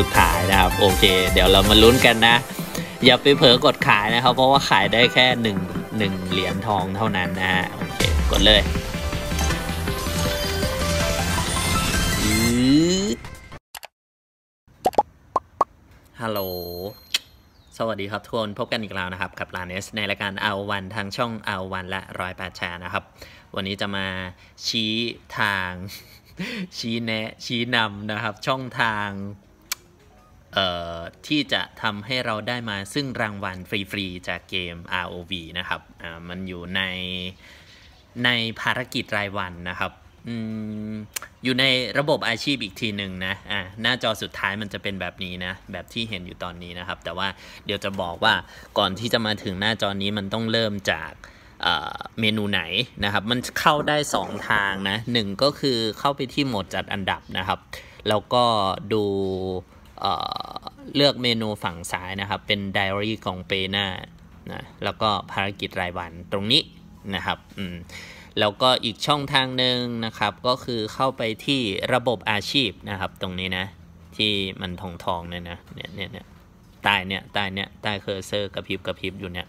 สุดท้ายนะครับ โอเค เดี๋ยวเรามาลุ้นกันนะ อย่าไปเผลอกดขายนะครับ เพราะว่าขายได้แค่หนึ่งหนึ่งเหรียญทองเท่านั้นนะฮะโอเคกดเลยฮัลโหล สวัสดีครับทุกคนพบกันอีกแล้วนะครับ กับลาเนสในรายการเอาวันทางช่องเอาวันและร้อยแปดแชร์นะครับ วันนี้จะมาชี้ทาง ชี้แนะชี้นำนะครับ ช่องทาง ที่จะทำให้เราได้มาซึ่งรางวัลฟรีๆ จากเกม ROV นะครับมันอยู่ในในภารกิจรายวันนะครับออยู่ในระบบอาชีพอีกทีหนึ่งนะอ่าหน้าจอสุดท้ายมันจะเป็นแบบนี้นะ แบบที่เห็นอยู่ตอนนี้นะครับ แต่ว่าเดี๋ยวจะบอกว่าก่อนที่จะมาถึงหน้าจอนี้มันต้องเริ่มจากเมนูไหนนะครับ มันเข้าได้ 2 ทางนะหนึ่งก็คือเข้าไปที่โหมดจัดอันดับนะครับ แล้วก็ดูเอ่อ เลือกเมนูฝั่งซ้ายนะครับ เป็น Diary ของเปนานะแล้วก็ภารกิจรายวันตรงนี้นะครับอืมแล้วก็อีกช่องทางหนึ่งนะครับ ก็คือเข้าไปที่ระบบอาชีพนะครับ ตรงนี้นะ ที่มันทองทองๆเนี่ยนะเนี่ยเนี่ยเนี่ยใต้เนี่ยใต้เนี่ยใต้เคอร์เซอร์กระพริบกระพริบอยู่เนี่ย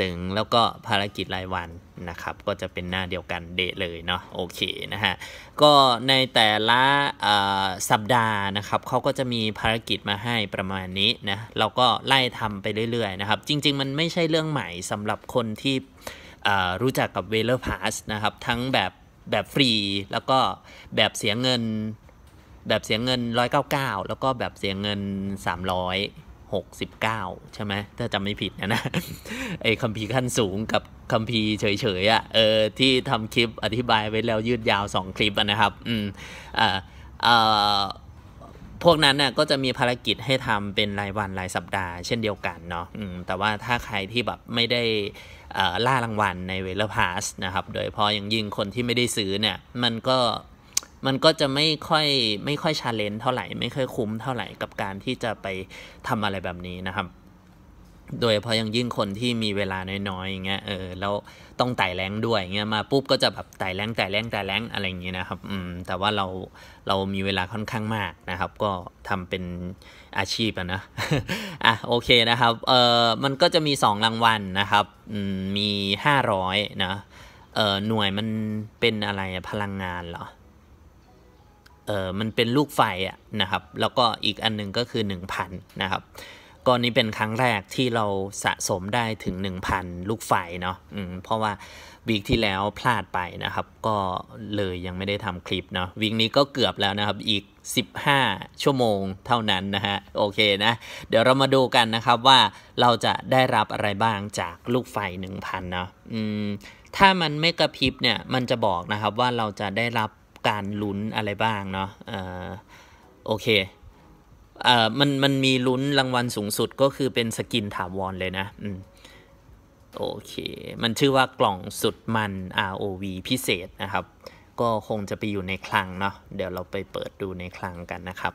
ตึง แล้วก็ภารกิจรายวันนะครับ ก็จะเป็นหน้าเดียวกันเดะเลยเนาะโอเคนะฮะ ก็ในแต่ละสัปดาห์นะครับเขาก็จะมีภารกิจมาให้ประมาณนี้นะ เราก็ไล่ทำไปเรื่อยๆนะครับ จริง ๆ มันไม่ใช่เรื่องใหม่สำหรับคนที่รู้จักกับ w e l e r Pass นะครับ ทั้งแบบแบบฟรี แล้วก็แบบเสียเงิน แบบเสียเงิน 199 แล้วก็แบบเสียเงิน 69 ใช่ไหมถ้าจำไม่ผิดนะนะไอ้คัมภีร์ขั้นสูงกับคัมภีร์เฉยๆอะ่ะเออที่ทำคลิปอธิบายไว้แล้วยืดยาว 2 คลิปะนะครับอืมอ่าอ่าพวกนั้นน่ะก็จะมีภารกิจให้ทำเป็นรายวันรายสัปดาห์เช่นเดียวกันเนาะแต่ว่าถ้าใครที่แบบไม่ได้อ่อล่ารางวัลในเวลพาสนะครับ โดยเฉพาะอย่างยิ่งคนที่ไม่ได้ซื้อเนี่ย มันก็ มันก็จะไม่ค่อยไม่ค่อย challenge เท่าไหร่ ไม่ค่อยคุ้มเท่าไหร่กับการที่จะไปทำอะไรแบบนี้นะครับ โดยเฉพาะอย่างยิ่งคนที่มีเวลาน้อยๆอย่างเงี้ยเออแล้วต้องไต่ rank ด้วยเงี้ยมาปุ๊บก็จะแบบไต่ rank ไต่ rank ไต่ rank อะไรอย่างเงี้ยนะครับอืมแต่ว่าเราเรามีเวลาค่อนข้างมากนะครับ ก็ทำเป็นอาชีพอะนะอะโอเคนะครับเออมันก็จะมี 2 รางวัลนะครับอืมมี 500นะเออหน่วยมันเป็นอะไรพลังงานเหรอ ออมันเป็นลูกไฟอะนะครับ แล้วก็อีกอันหนึงก็คือ 1,000 นะครับก็นี้เป็นครั้งแรกที่เราสะสมได้ถึง 1,000 ลูกไฟเนาะเพราะว่าวีคที่แล้วพลาดไปนะครับ ก็เลยยังไม่ได้ทำคลิปเนาะวีคนี้ก็เกือบแล้วนะครับอีก 15 ชั่วโมงเท่านั้นนะฮะโอเคนะ เดี๋ยวเรามาดูกันนะครับว่าเราจะได้รับอะไรบ้างจากลูกไฟ 1,000 เนาะถ้ามันไม่กระพริบเนี่ยมันจะบอกนะครับว่าเราจะได้รับ การลุ้นอะไรบ้างเนาะเอ่อโอเคเอ่อมันมันมีลุ้นรางวัลสูงสุดก็คือเป็นสกินถาวรเลยนะอืมโอเค มันชื่อว่ากล่องสุดมัน ROV พิเศษนะครับ ก็คงจะไปอยู่ในคลังเนาะเดี๋ยวเราไปเปิดดูในคลังกันนะครับ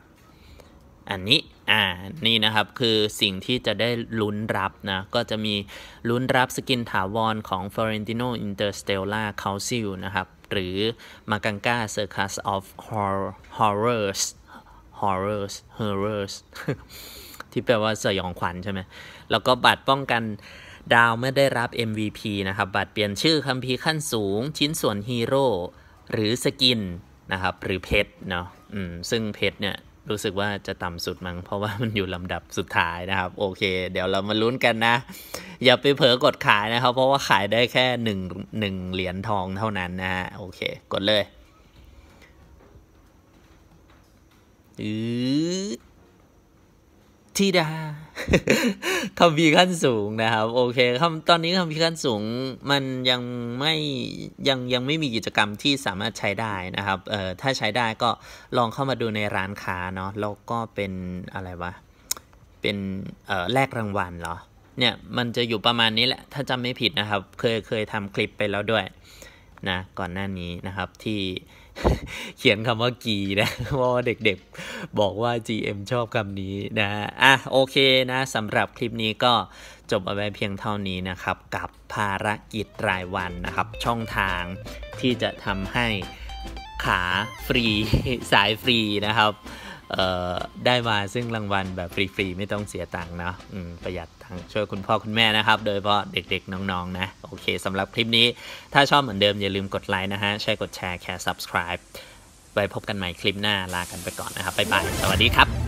อันนี้อ่านี่นะครับคือสิ่งที่จะได้ลุ้นรับนะ ก็จะมีลุ้นรับสกินถาวรของ Florentino Interstellar Council นะครับ หรือ Maganga Circus of Horrors horrors horrors ที่แปลว่าสยองขวัญใช่ไหม แล้วก็บัตรป้องกันดาวเมื่อได้รับ MVP นะครับ บัตรเปลี่ยนชื่อคัมภีร์ขั้นสูง ชิ้นส่วนฮีโร่หรือสกินนะครับ หรือเพชรเนาะซึ่งเพชรเนี่ยรู้สึกว่าจะต่ำสุดมั้งเพราะว่ามันอยู่ลำดับสุดท้ายนะครับ โอเค เดี๋ยวเรามาลุ้นกันนะ อย่าไปเผลอกดขายนะครับ เพราะว่าขายได้แค่หนึ่งหนึ่งเหรียญทองเท่านั้นนะฮะโอเค กดเลยอือทีดาคำพีขั้นสูงนะครับ โอเคคำตอนนี้คำพีขั้นสูงมันยังไม่ยังยังไม่มีกิจกรรมที่สามารถใช้ได้นะครับเอ่อถ้าใช้ได้ก็ลองเข้ามาดูในร้านค้าเนาะแล้วก็เป็นอะไรวะเป็นเอ่อแลกรางวัลเหรอ เนี่ยมันจะอยู่ประมาณนี้แหละ ถ้าจำไม่ผิดนะครับ เคยเคยทำคลิปไปแล้วด้วยนะก่อนหน้านี้นะครับที่เขียนคำว่ากีนะเพราะว่าเด็กๆบอกว่า GM ชอบคำนี้นะอะโอเคนะสำหรับคลิปนี้ก็จบเอาไว้เพียงเท่านี้นะครับ กับภารกิจรายวันนะครับ ช่องทางที่จะทำให้ขาฟรีสายฟรีนะครับ ได้มาซึ่งรางวัลแบบฟรีๆ ไม่ต้องเสียตังค์เนาะประหยัดทางช่วยคุณพ่อคุณแม่นะครับ โดยเฉพาะเด็กๆ น้องๆ นะ โอเคสำหรับคลิปนี้ ถ้าชอบเหมือนเดิมอย่าลืมกดไลค์นะฮะ ใช่กดแชร์แค่ subscribe ไว้พบกันใหม่คลิปหน้าลากันไปก่อนนะครับบ๊ายบาย สวัสดีครับ